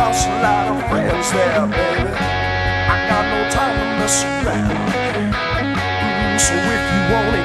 lost a lot of friends there, baby. I got no time to mess around. So if you want it,